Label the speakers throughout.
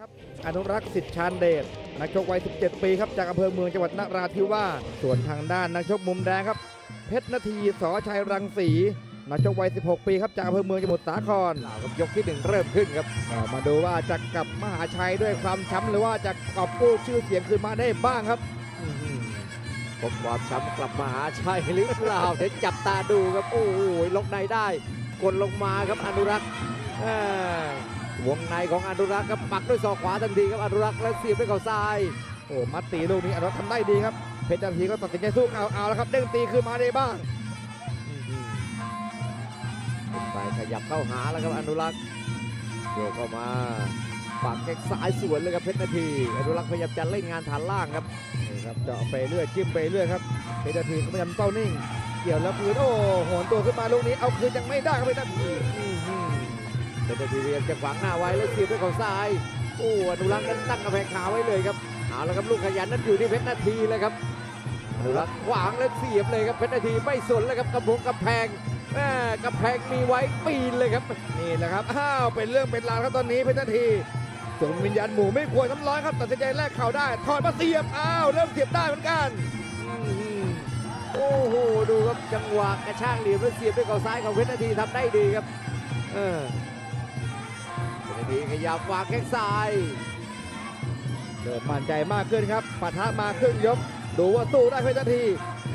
Speaker 1: ครับอนุรักษ์สิทธิ์ชาญเดชนักชกวัย 17 ปีครับจากอำเภอเมืองจังหวัดนราธิวาสส่วนทางด้านนักชกมุมแดงครับ เพชรนาทีสอชัยรังสีนักชกวัย 16 ปีครับจากอำเภอเมืองจังหวัดสาคร
Speaker 2: เอาครับยกที่หนึ่งเริ่มขึ้นครับ
Speaker 1: ก็มาดูว่าจะกลับมหาชัยด้วยความช้ำหรือว่าจะกอบกู้ชื่อเสียงคืนมาได้บ้างครับ
Speaker 2: อื้อหือพบความช้ำกลับมาหาชัยหรือเปล่าเดี๋ยวจับตาดูครับโอ้โหลงในได้กดลงมาครับอนุรักษ์เอ้ย วงในของอนุรักษ์ครับปักด้วยศอกขวาทันทีครับอนุรักษ์แล้วเสียบด้วยเข่าซ้าย
Speaker 1: โอ้มัดตีลูกนี้อนุรักษ์ทำได้ดีครับเพชรนาทีก็ตัดสินใจสู้เอาเอาแล้วครับเด้งตีคืนมาได้บ้าง
Speaker 2: ไปขยับเข้าหาแล้วครับอนุรักษ์โยกเข้ามาปักแข้งซ้ายสวนเลยครับเพชรนาทีอนุรักษ์พยายามจะเล่นงานฐานล่างครับ
Speaker 1: นี่ครับเจาะไปเรื่อยจิ้มไปเรื่อยครับเพชรนาทีก็พยายามเป้านิ่ง เกี่ยวแล้วคืนโอ้โหนตัวขึ้นมาลูกนี้เอาคืนยังไม่ได้ครับเพชรนาที
Speaker 2: เพชรนาทีพยายามจะขวางหน้าไว้แล้วเสียบด้วยเข่าซ้ายโอ้อนุรักษ์นั้นตั้งกระแพงขาไว้เลยครับเอาละครับลูกขยันนั้นอยู่ที่เพชรนาทีเลยครับอนุรักษ์ขวางแล้วเสียบเลยครับเพชรนาทีไม่สนเลยครับกระพงกระแพงแม่กระแพงมีไว้ปีนเลยครับ
Speaker 1: นี่แหละครับอ้าวเป็นเรื่องเป็นราวครับตอนนี้เพชรนาทีส่วนวิญญาณหมูไม่กลัวน้ำร้อนครับตัดสินใจแลกเข่าได้ถอดมาเสียบอ้าวเริ่มเสียบได้เหมือนกัน
Speaker 2: อื้อหือโอ้โหดูครับจังหวะกระชากเหลี่ยมแล้วเสียบด้วยเข่าซ้ายของเพชรนาทีทำได้ดีครับ เออเพชรนา ทีขยับวางแข้งซ้าย
Speaker 1: เริ่มมั่นใจมากขึ้นครับปะทะมาครึ่งยก ดูว่าสู้ได้เพชรนาที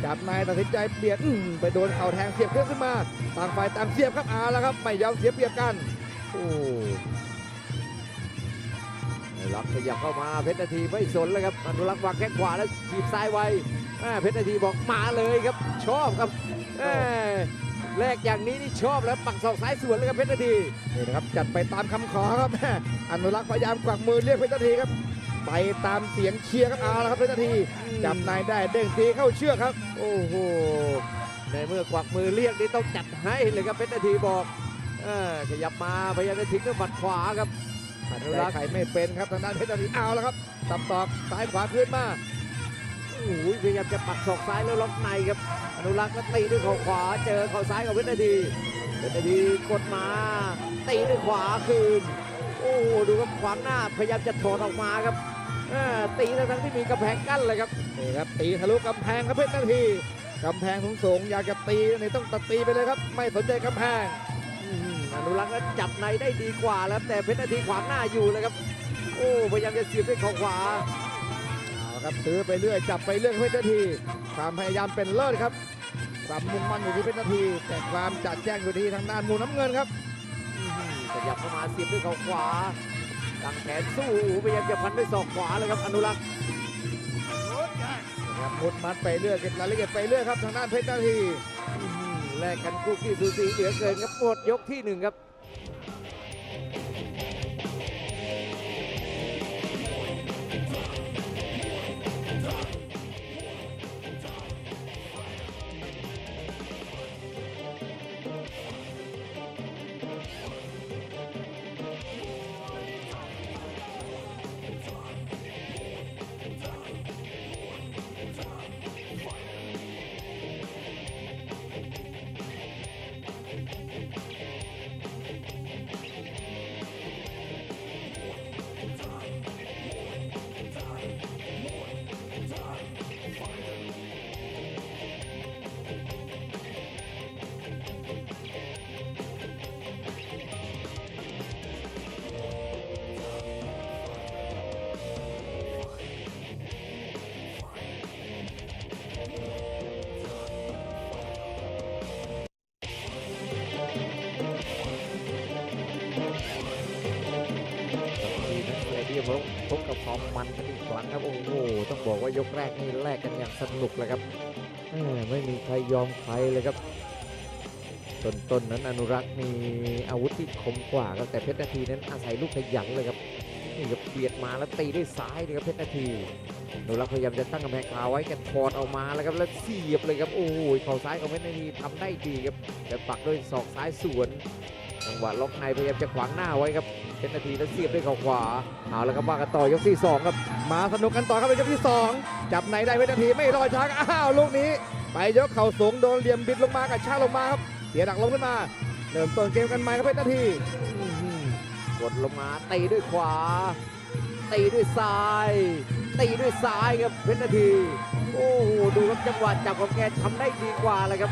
Speaker 1: จับนายตัดสินใจเบียดอื้อไปโดนเข่าแทงเสียบเครื่องขึ้นมาต่างฝ่ายต่างเสียบครับเอาแล้วครับไม่ยอมเสียเปรียบกัน
Speaker 2: โอ้อนุรักษ์ขยับเข้ามาเพชรนาทีไม่สนเลยครับอนุรักษ์วางแข้งขวาแล้วถีบซ้ายไว้แม่เพชรนาทีบอกมาเลยครับ ชอบครับ แม่แรกอย่างนี้นี่ชอบแล้วปักศอกซ้ายสวนเลยครับเพชรนาที
Speaker 1: นี่นะครับจัดไปตามคำขอครับแม่อนุรักษ์พยายามกวักมือเรียกเพชรนาทีครับ ไปตามเสียงเชียร์ครับเอาแล้วครับเพชรนาทีจับนายได้เด้งตีเข้าเชือกครับ
Speaker 2: โอ้โหในเมื่อกวักมือเรียกนี่ต้องจัดให้เลยครับเพชรนาทีบอกเออขยับมาพยายามจะทิ้งด้วยหมัดขวาครับ
Speaker 1: อนุรักษ์ใครไม่เป็นครับทางด้านเพชรนาทีเอาแล้วครับสับตอกซ้ายขวาขึ้นมา
Speaker 2: โอ้โหพยายามจะปักศอกซ้ายแล้วล็อกในครับอ นุรักษ์ก็ตีด้วยเข่าขวา เจอเข่าซ้ายของเพชรนาทีเพชรนาทีกดมาตีด้วยขวาคืน โอ้โหดูครับขวางหน้าพยายามจะถอดออกมาครับเออตีทั้งทั้งๆที่มีกระแพงกั้นเลยครับ
Speaker 1: นี่ครับตีทะลุกำแพงครับเพชรนาทีกำแพงสูงๆอยากจะตีนี่ต้องตัดตีไปเลยครับ ไม่สนใจกำแพง
Speaker 2: อื้อหืออนุรักษ์ก็จับในได้ดีกว่าแล้วแต่เพชรนาทีขวางหน้าอยู่เลยครับ โอ้พยายามจะเสียบด้วยเข่าขวา
Speaker 1: เอาครับซื้อไปเรื่อยจับไปเรื่อยเพชรนาทีความพยายามเป็นเลิศครับ ความมุ่งมั่นอยู่ที่เพชรนาที แต่ความจัดแจ้งอยู่ที่ทางด้านหมูน้ำเงินครับ
Speaker 2: อื้อหือขยับเข้ามาเสียบด้วยเข่าขวาตั้งแขนสู้พยายามจะพันด้วยศอกขวาเลยครับอนุรักษ์
Speaker 1: นะครับมุดมัดไปเรื่อยเก็บรายละเอียดไปเรื่อยครับทางด้านเพชรนาที
Speaker 2: อื้อหือแลกกันคู่ขี้สูสีเหลือเกินครับหมดยกที่หนึ่งครับ พบพบกับความมันกันอีกครั้งครับโอ้โหต้องบอกว่ายกแรกนี่แลกกันอย่างสนุกเลยครับเออไม่มีใครยอมใครเลยครับต้นๆนั้นอนุรักษ์มีอาวุธที่คมกว่าครับแต่เพชรนาทีนั้นอาศัยลูกขยันเลยครับนี่ครับเบียดมาแล้วตีด้วยซ้ายเลยครับเพชรนาทีอนุรักษ์พยายามจะตั้งกำแพงคาไว้แกถอดออกมาแล้วครับแล้วเสียบเลยครับโอ้โหเข่าซ้ายของเพชรนาทีทำได้ดีครับแต่ปักด้วยศอกซ้ายสวน จังหวะล็อกในพยายามจะขวางหน้าไว้ครับเป็นนาทีแล้วเสียบด้วยเขาขวาเอาแล้วครับว่ากันต่อยกที่2ครับ
Speaker 1: มาสนุกกันต่อครับในยกที่สองจับในได้เพชรนาทีไม่รอช้าอ้าวลูกนี้ ไปยกเข่าสูงโดนเหลี่ยมบิดลงมากับชาลงมาครับเสียดักลงขึ้นมาเริ่มต้นเกมกันใหม่ครับเพชรนาที
Speaker 2: กดลงมาตีด้วยขวาตีด้วยซ้ายตีด้วยซ้ายครับเพชรนาที โอ้โหดูครับจังหวะจับของแกทำได้ดีกว่าเลยครับ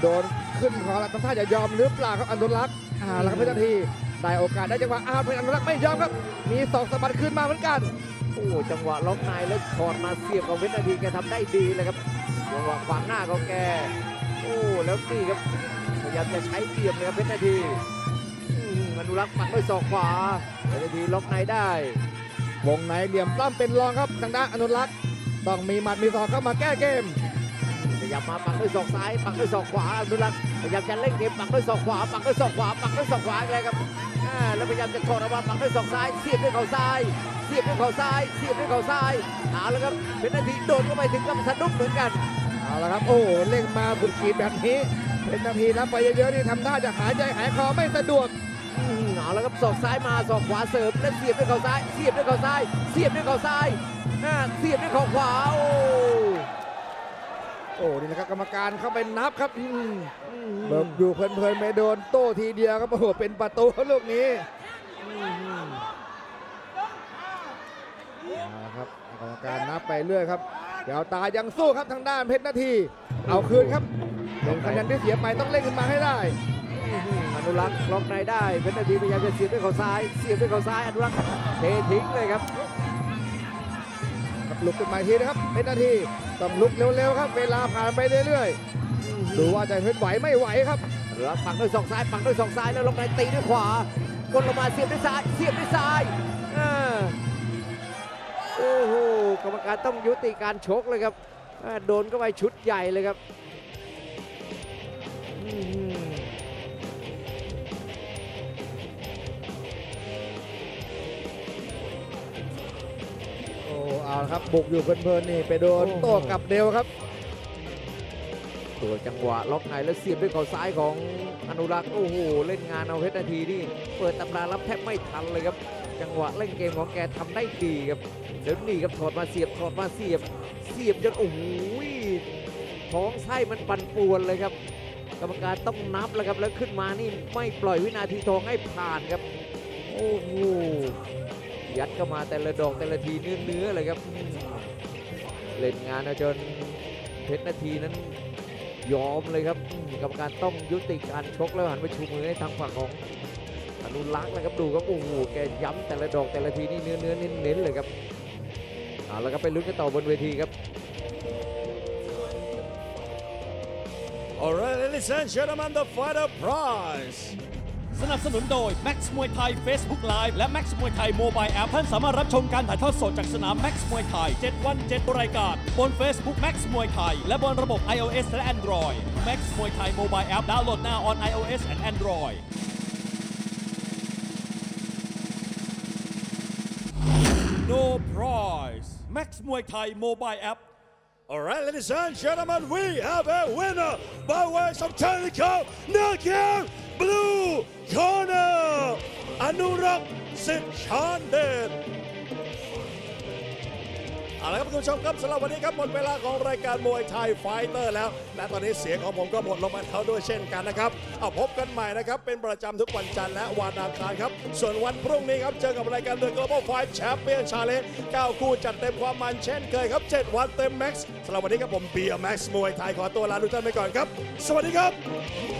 Speaker 1: โดนขึ้นคอแล้วทำท่าจะยอมหรือเปล่าครับอนุรักษ์อ่าแล้วครับเพชรนาทีได้โอกาสได้จังหวะอ้าวเพชรอนุรักษ์ไม่ยอมครับ มีศอกสะบัดขึ้นมาเหมือนกัน
Speaker 2: โอ้โหจังหวะล็อกในแล้วถอดมาเสียบของเพชรนาทีแกทำได้ดีเลยครับจังหวะขวางหน้าของแกโอ้แล้วนี่ครับพยายามจะใช้เหลี่ยมเลยครับเพชรนาทีอืมอนุรักษ์ปักด้วยศอกขวาเพชรนาทีล็อกในได้
Speaker 1: วงในเหลี่ยมปล้ำเป็นรองครับทางด้านอนุรักษ์ต้องมีหมัดมีศอกเข้ามาแก้เกม
Speaker 2: พ ยายามมาปักด้วยศอกซ้ายปักด้วยศอกขวาอนุรักษ์พยายามจะเล่นเกมปักด้วยศอกขวาปักด้วยศอกขวาปักด้วยศอกขวาอีกแล้วครับอ่าแล้วพยายามจะถอดออกมาปักด้วยศอกซ้ายเสียบด้วยเข่าซ้าย เสียบด้วยเข่าซ้ายเสียบด้วยเข่าซ้ายเอาละครับเป็นนาทีโดนเข้าไปถึงกับสะดุ้งเหมือนกัน
Speaker 1: เอาละครับโอ้โหเล่งมาบุดขีดแบบนี้เป็นนาทีรับไปเยอะๆนี่ทำท่าจะหายใจหายคอไม่สะดวก
Speaker 2: อืมเอาละครับศอกซ้ายมาศอกขวาเสริมแล้วเสียบด้วยเข่าซ้าย เสียบด้วยเข่าซ้าย เสียบด้วยเข่าซ้ายอ่าเสียบด้วยเข่าขวา โอ้
Speaker 1: โอ้นี่นะครับกรรมการเข้าไปนับครับอืม
Speaker 2: อื
Speaker 1: เบิก
Speaker 2: ม
Speaker 1: อยู่เพลินๆไม่โดนโต้ทีเดียวครับโอ้โหเป็นประตูลูกนี้
Speaker 2: อืม
Speaker 1: เอาละครับกรรมการนับไปเรื่อยครับเดี๋ยวตายังสู้ครับทางด้านเพชรนาที เอาคืนครับหนึ่งคะแนนที่เสียไปต้องเล่นขึ้นมาให้ได้
Speaker 2: อนุรักษ์ล็อกในได้เป็นนาทีพยายามจะเสียบด้วยเข่าซ้าย เสียบด้วยเข่าซ้ายอนุรักษ์เททิ้งเลยครับ
Speaker 1: ครับลุกขึ้นมาอีกทีนะครับเพชรนาที ต้องลุกเร็วๆครับ เวลาผ่านไปเรื่อยๆ ดูว่าจะเพชรไหวไม่ไหวครับ
Speaker 2: อนุรักษ์ปักด้วยศอกซ้ายปักด้วยศอกซ้ายแล้วล็อกในตีด้วยขวากดลงมาเสียบด้วยซ้ายเสียบด้วยซ้ายอ่าโอ้โหกรรมการต้องยุติการชกเลยครับอ่าโดนเข้าไปชุดใหญ่เลยครับ
Speaker 1: เอาละครับบุกอยู่เพลินๆนี่ไปโดนโต้กลับเร็วครับ
Speaker 2: ตัวจังหวะล็อกในแล้วเสียบด้วยเขาซ้ายของอนุรักษ์โอ้โหเล่นงานเอาเพชรนาทีนี่เปิดตำรารับแทบไม่ทันเลยครับ จังหวะเล่นเกมของแกทำได้ดีครับแล้วนี่ครับถอดมาเสียบถอดมาเสียบ เสียบจนโอ้โหท้องไส้มันปั่นป่วนเลยครับ กรรมการต้องนับแล้วครับแล้วขึ้นมานี่ไม่ปล่อยวินาทีทองให้ผ่านครับ โอ้โห ยัดเข้ามาแต่ละดอกแต่ละทีเนื้อเนื้อๆเลยครับเล่นงานเอาจนเพชรนาทีนั้นยอมเลยครับกรรมการต้องยุติการชกแล้วหันไปชูมือให้ทางฝั่งของอนุรักษ์เลยครับดูครับโอ้โหแกย้ำแต่ละดอกแต่ละทีนี่เนื้อเนื้อเน้นเน้นเลยครับเอาแล้วก็ไปลุ้นกันต่อบนเวทีครับ
Speaker 3: Alright, ladies and gentlemen, the fighter prize.
Speaker 4: สนับสนุนโดย Max มวยไทย Facebook Live และ Max มวยไทย mobile app ท่านสามารถรับชมการถ่ายทอดสดจากสนาม Max มวยไทย 7 วัน 7 รายการ บน Facebook Max มวยไทย และบนระบบ iOS และ Android Max มวยไทยโมบายแอปดาวน์โหลดหน้า on iOS and Android No prize Max มวยไทยโมบายแอป
Speaker 3: Alright, ladies and gentlemen, we have a winner by way of technical knockout blue corner. Anurak Sichandit. เอาละครับคุณผู้ชมครับสำหรับวันนี้ครับหมดเวลาของรายการมวยไทยไฟเตอร์แล้ว และตอนนี้เสียงของผมก็หมดลงมาแล้วด้วยเช่นกันนะครับเอาพบกันใหม่นะครับเป็นประจำทุกวันจันทร์และวันอังคารครับ ส่วนวันพรุ่งนี้ครับเจอกับรายการ The Global Fight Champion Challenge 9คู่จัดเต็มความมันเช่นเคยครับ 7 วันเต็มแม็กซ์สำหรับวันนี้ครับผมเบียร์แม็กซ์มวยไทยขอตัวลาทุกท่านไปก่อนครับ สวัสดีครับ